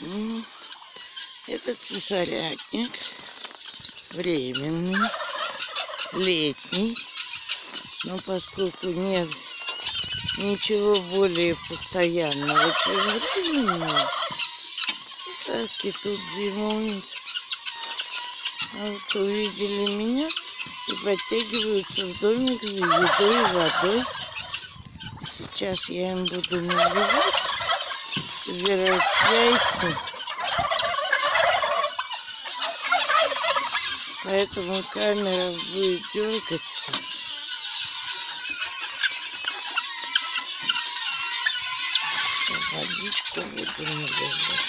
Это цесарятник. Временный. Летний. Но поскольку нет ничего более постоянного, чем временный, цесарки тут зимуют. А вот увидели меня и подтягиваются в домик за едой и водой. Сейчас я им буду наливать, собирать яйца. Поэтому камера будет дергаться. Водичку буду наливать.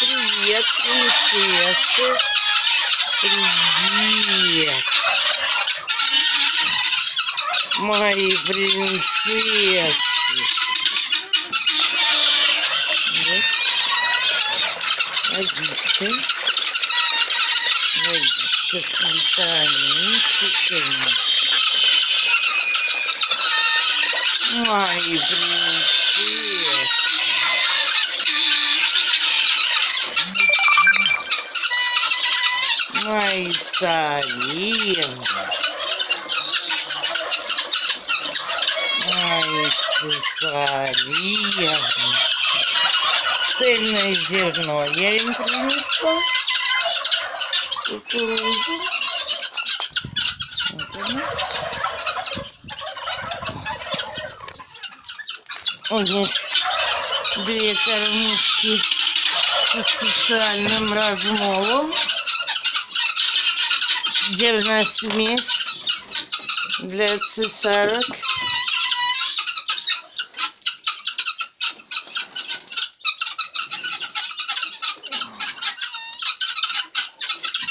Привет, принцессы. Привет. Мои принцессы. Вот. Водичка. Водичка с витаминчиками. Мои принцессы. Мои царевны. Мои цесаревны. Цельное зерно я им принесла. Кукурузу. Вот она. У них две кормушки со специальным размолом. Зерносмесь для цесарок